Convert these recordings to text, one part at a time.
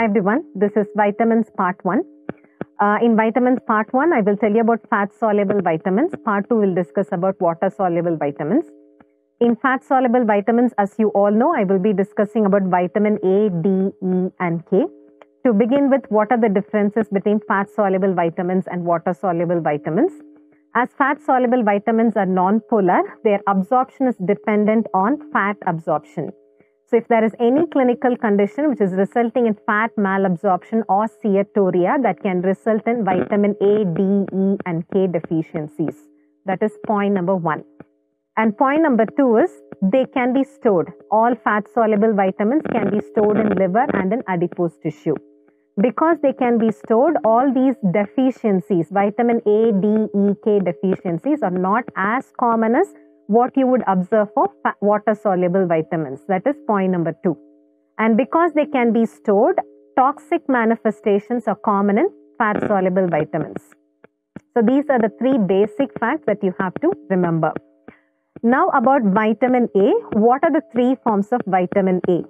Hi everyone, this is vitamins part 1. Uh, in vitamins part 1, I will tell you about fat soluble vitamins. Part 2 will discuss about water soluble vitamins. In fat soluble vitamins, as you all know, I will be discussing about vitamin A, D, E, and K. To begin with, what are the differences between fat soluble vitamins and water soluble vitamins? As fat soluble vitamins are non-polar, their absorption is dependent on fat absorption. So, if there is any clinical condition which is resulting in fat malabsorption or steatorrhea, that can result in vitamin A, D, E, and K deficiencies. That is point number one. And point number two is they can be stored. All fat soluble vitamins can be stored in liver and in adipose tissue. Because they can be stored, all these deficiencies, vitamin A, D, E, K deficiencies, are not as common as what you would observe for water soluble vitamins. That is point number two. And because they can be stored, toxic manifestations are common in fat soluble vitamins. So, these are the three basic facts that you have to remember. Now, about vitamin A, what are the three forms of vitamin A?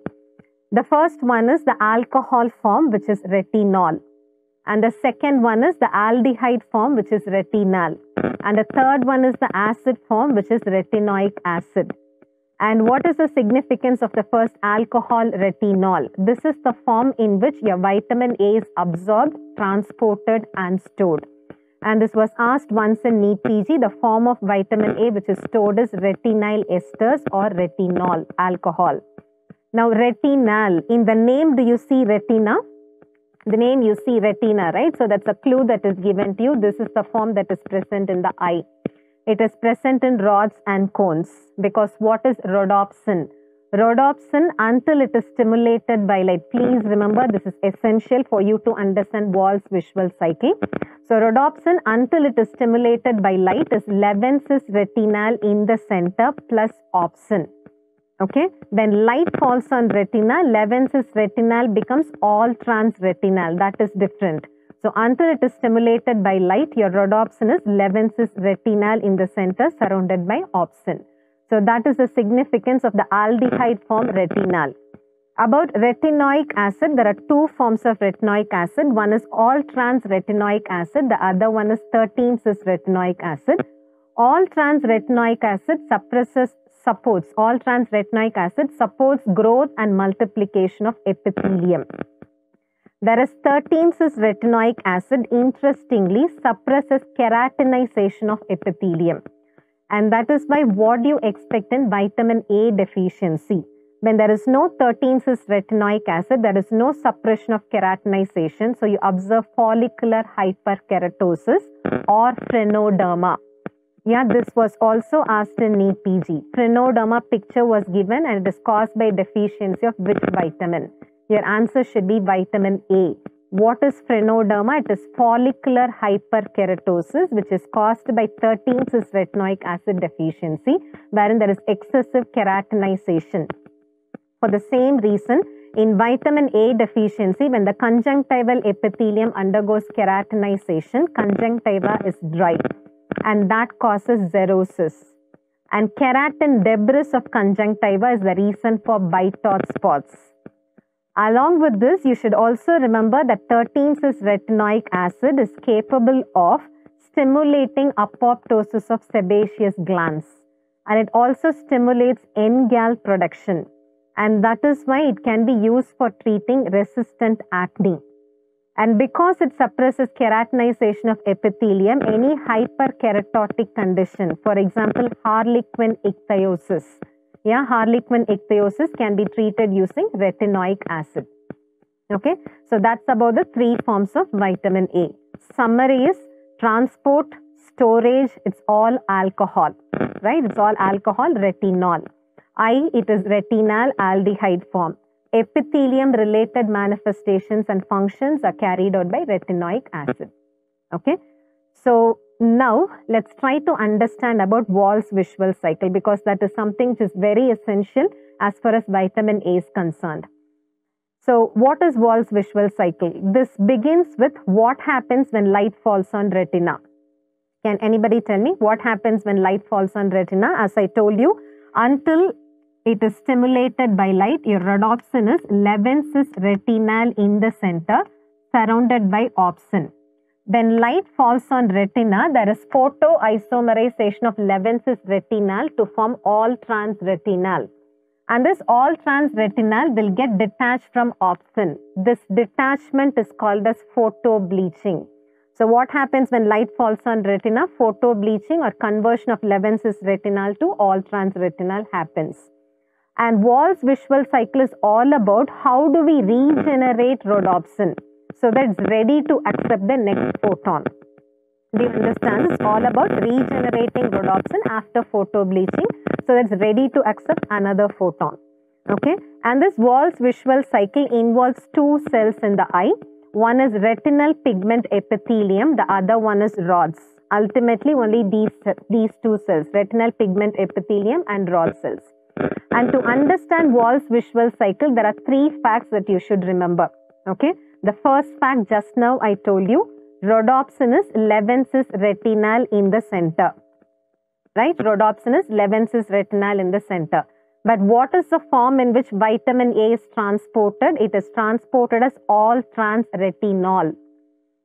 The first one is the alcohol form, which is retinol. And the second one is the aldehyde form, which is retinal. And the third one is the acid form, which is retinoic acid. And what is the significance of the first alcohol retinol? This is the form in which your vitamin A is absorbed, transported, and stored. And this was asked once in NEET PG. The form of vitamin A which is stored is retinyl esters or retinol alcohol. Now, retinal, in the name, do you see retina? The name you see retina, right? So that's a clue that is given to you. This is the form that is present in the eye. It is present in rods and cones because what is rhodopsin? Rhodopsin until it is stimulated by light. Please remember this is essential for you to understand Wald's visual cycle. So rhodopsin until it is stimulated by light is 11 cis retinal in the center plus opsin. Okay. When light falls on retina, 11 cis retinal becomes all trans retinal. That is different. So until it is stimulated by light, your rhodopsin is 11 cis retinal in the center surrounded by opsin. So that is the significance of the aldehyde form retinal. About retinoic acid, there are two forms of retinoic acid. One is all trans retinoic acid. The other one is 13 cis retinoic acid. All trans retinoic acid suppresses supports all trans retinoic acid supports growth and multiplication of epithelium. Whereas 13 cis retinoic acid interestingly suppresses keratinization of epithelium. And that is why what do you expect in vitamin A deficiency? When there is no 13 cis retinoic acid, there is no suppression of keratinization. So you observe follicular hyperkeratosis or phrynoderma. Yeah, this was also asked in NEET PG. Phrynoderma picture was given and it is caused by deficiency of which vitamin? Your answer should be vitamin A. What is phrynoderma? It is follicular hyperkeratosis which is caused by 13 cis retinoic acid deficiency wherein there is excessive keratinization. For the same reason, in vitamin A deficiency, when the conjunctival epithelium undergoes keratinization, conjunctiva is dry and that causes xerosis. And keratin debris of conjunctiva is the reason for Bitot spots. Along with this, you should also remember that 13 cis retinoic acid is capable of stimulating apoptosis of sebaceous glands and it also stimulates NGAL production and that is why it can be used for treating resistant acne. And because it suppresses keratinization of epithelium, any hyperkeratotic condition, for example, harlequin ichthyosis, yeah, harlequin ichthyosis can be treated using retinoic acid. Okay, so that's about the three forms of vitamin A. Summary is transport, storage, it's all alcohol, right? It's all alcohol, retinol. I, it is retinal aldehyde form epithelium related manifestations and functions are carried out by retinoic acid. Okay. So now let's try to understand about Wald's visual cycle because that is something which is very essential as far as vitamin A is concerned. So what is Wald's visual cycle? This begins with what happens when light falls on retina. Can anybody tell me what happens when light falls on retina? As I told you, until it is stimulated by light. Your rhodopsin is 11 cis retinal in the center surrounded by opsin. When light falls on retina, there is photoisomerization of 11 cis retinal to form all trans retinal. And this all trans retinal will get detached from opsin. This detachment is called as photobleaching. So what happens when light falls on retina? Photobleaching or conversion of 11 cis retinal to all trans retinal happens. And Wald's visual cycle is all about how do we regenerate rhodopsin so that it's ready to accept the next photon. Do you understand? It's all about regenerating rhodopsin after photobleaching so that it's ready to accept another photon. Okay, and this Wald's visual cycle involves two cells in the eye. One is retinal pigment epithelium, the other one is rods. Ultimately, only these, these two cells, retinal pigment epithelium and rod cells. And to understand Wald's visual cycle, there are three facts that you should remember. Okay, the first fact just now I told you, rhodopsin is 11 cis retinal in the center. Right? Rhodopsin is 11 cis retinal in the center. But what is the form in which vitamin A is transported? It is transported as all trans retinol.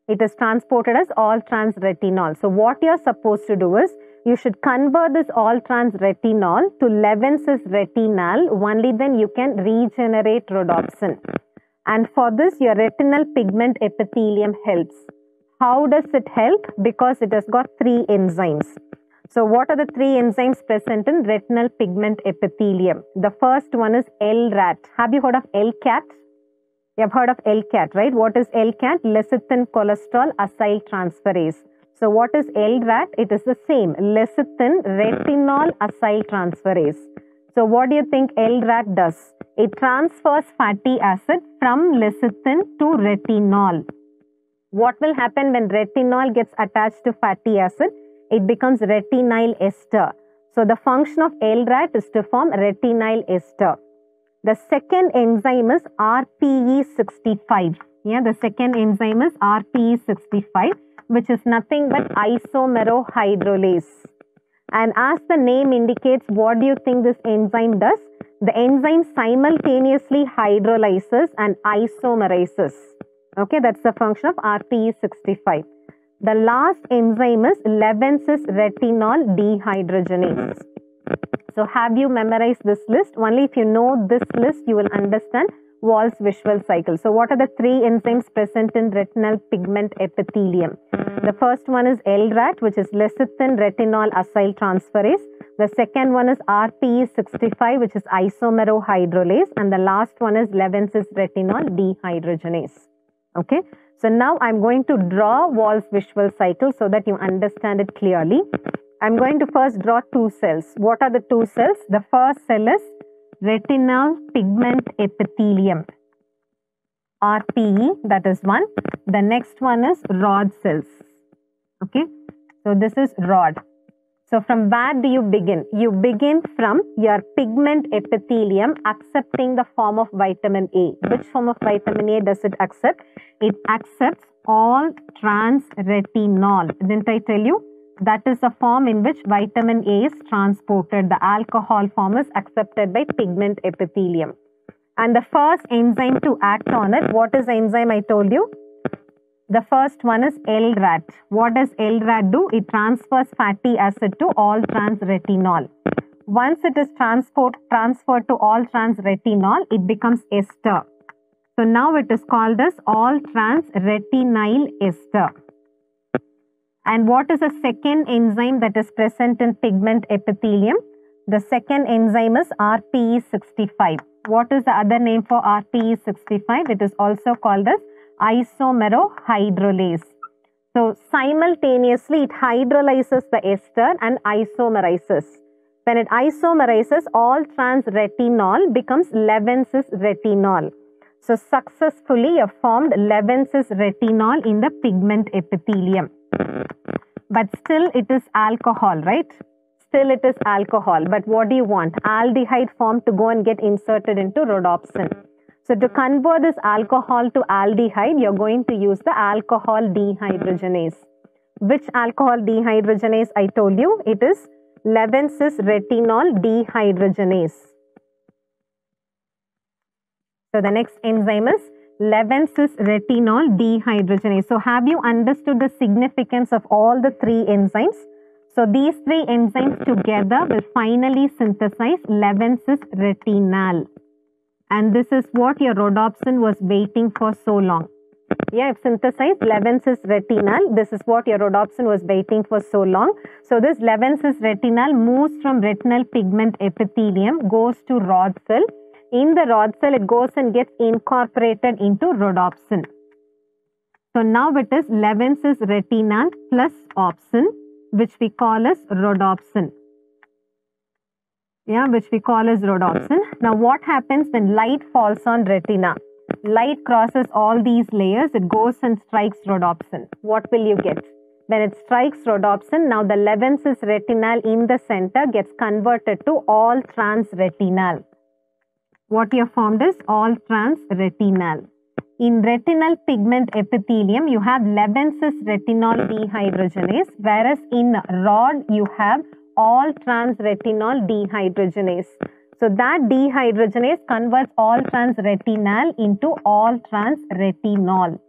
It is transported as all trans retinol. So what you are supposed to do is you should convert this all trans retinol to 11 cis retinal. Only then you can regenerate rhodopsin. And for this, your retinal pigment epithelium helps. How does it help? Because it has got three enzymes. So, what are the three enzymes present in retinal pigment epithelium? The first one is LRAT. Have you heard of LCAT? You have heard of LCAT, right? What is LCAT? Lecithin cholesterol acyl transferase. So, what is LRAT? It is the same lecithin retinol acyl transferase. So, what do you think LRAT does? It transfers fatty acid from lecithin to retinol. What will happen when retinol gets attached to fatty acid? It becomes retinyl ester. So, the function of LRAT is to form retinyl ester. The second enzyme is RPE65. Yeah, the second enzyme is RPE65, which is nothing but isomerohydrolase. And as the name indicates, what do you think this enzyme does? The enzyme simultaneously hydrolyzes and isomerizes. Okay, that's the function of RPE65. The last enzyme is 11-cis retinol dehydrogenase. So have you memorized this list? Only if you know this list, you will understand Wald's visual cycle. So what are the three enzymes present in retinal pigment epithelium? The first one is LRAT, which is lecithin retinol acyl transferase. The second one is RPE65, which is isomerohydrolase. And the last one is 11-cis retinol dehydrogenase. Okay. So now I'm going to draw Wald's visual cycle so that you understand it clearly. I'm going to first draw two cells. What are the two cells? The first cell is retinal pigment epithelium. RPE, that is one. The next one is rod cells. Okay. So this is rod. So from where do you begin? You begin from your pigment epithelium accepting the form of vitamin A. Which form of vitamin A does it accept? It accepts all trans retinol. Didn't I tell you? That is the form in which vitamin A is transported. The alcohol form is accepted by pigment epithelium. And the first enzyme to act on it, what is the enzyme I told you? The first one is LRAT. What does LRAT do? It transfers fatty acid to all trans retinol. Once it is transport, transferred to all trans retinol, it becomes ester. So now it is called as all trans retinyl ester. And what is the second enzyme that is present in pigment epithelium? The second enzyme is RPE65. What is the other name for RPE65? It is also called as isomerohydrolase. So simultaneously it hydrolyzes the ester and isomerizes. When it isomerizes, all trans retinol becomes 11 cis retinol. So successfully you formed 11 cis retinol in the pigment epithelium. But still it is alcohol, right? Still it is alcohol. But what do you want? Aldehyde form to go and get inserted into rhodopsin. So to convert this alcohol to aldehyde, you're going to use the alcohol dehydrogenase. Which alcohol dehydrogenase I told you? It is 11-cis retinol dehydrogenase. So the next enzyme is 11-cis retinol dehydrogenase. So have you understood the significance of all the three enzymes? So these three enzymes together will finally synthesize 11-cis retinal. And this is what your rhodopsin was waiting for so long. Yeah, I've synthesized 11-cis retinal. This is what your rhodopsin was waiting for so long. So this 11-cis retinal moves from retinal pigment epithelium, goes to rod cell. In the rod cell, it goes and gets incorporated into rhodopsin. So now it is 11-cis retinal plus opsin, which we call as rhodopsin yeah, which we call as rhodopsin. Now, what happens when light falls on retina? Light crosses all these layers, it goes and strikes rhodopsin. What will you get? When it strikes rhodopsin, now the 11-cis retinal in the center gets converted to all trans retinal. What you have formed is all trans retinal. In retinal pigment epithelium, you have 11-cis retinol dehydrogenase, whereas in rod, you have all trans retinol dehydrogenase. So that dehydrogenase converts all trans retinal into all trans retinol.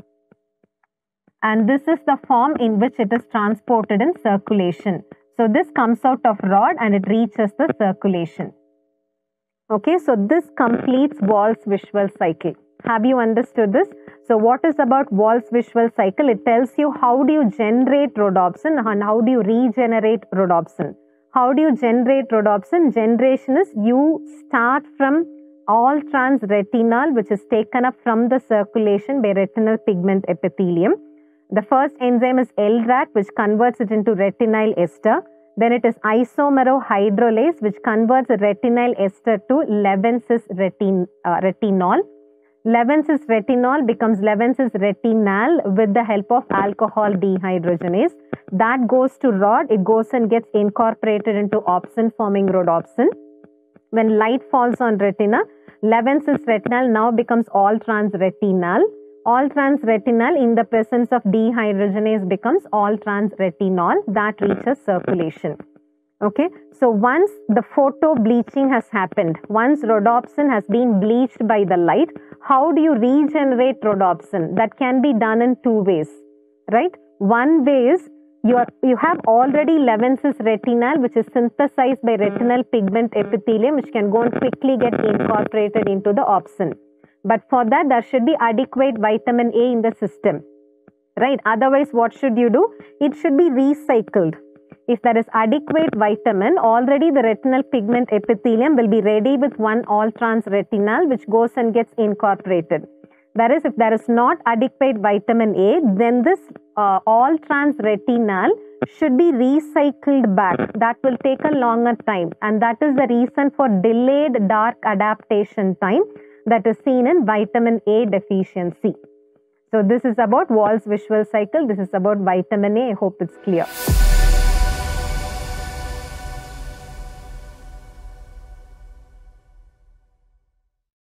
And this is the form in which it is transported in circulation. So this comes out of rod and it reaches the circulation. Okay, so this completes Wald's visual cycle. Have you understood this? So what is about Wald's visual cycle? It tells you how do you generate rhodopsin and how do you regenerate rhodopsin. How do you generate rhodopsin? Generation is you start from all trans retinal which is taken up from the circulation by retinal pigment epithelium. The first enzyme is LRAT which converts it into retinyl ester. Then it is isomerohydrolase which converts retinyl ester to 11-cis retin, uh, retinol. 11-cis retinol becomes 11-cis retinal with the help of alcohol dehydrogenase. That goes to rod, it goes and gets incorporated into opsin forming rhodopsin. When light falls on retina, 11-cis retinal now becomes all trans retinal. All trans retinal in the presence of dehydrogenase becomes all trans retinol that reaches circulation. Okay, so once the photo bleaching has happened, once rhodopsin has been bleached by the light, how do you regenerate rhodopsin? That can be done in two ways, right? One way is you, are, you have already 11-cis retinal which is synthesized by retinal pigment epithelium which can go and quickly get incorporated into the opsin. But for that there should be adequate vitamin A in the system, right? Otherwise what should you do? It should be recycled if there is adequate vitamin, already the retinal pigment epithelium will be ready with one all trans retinal which goes and gets incorporated. Whereas if there is not adequate vitamin A, then this uh, all trans retinal should be recycled back. That will take a longer time and that is the reason for delayed dark adaptation time that is seen in vitamin A deficiency. So this is about Wald's visual cycle. This is about vitamin A. I hope it's clear.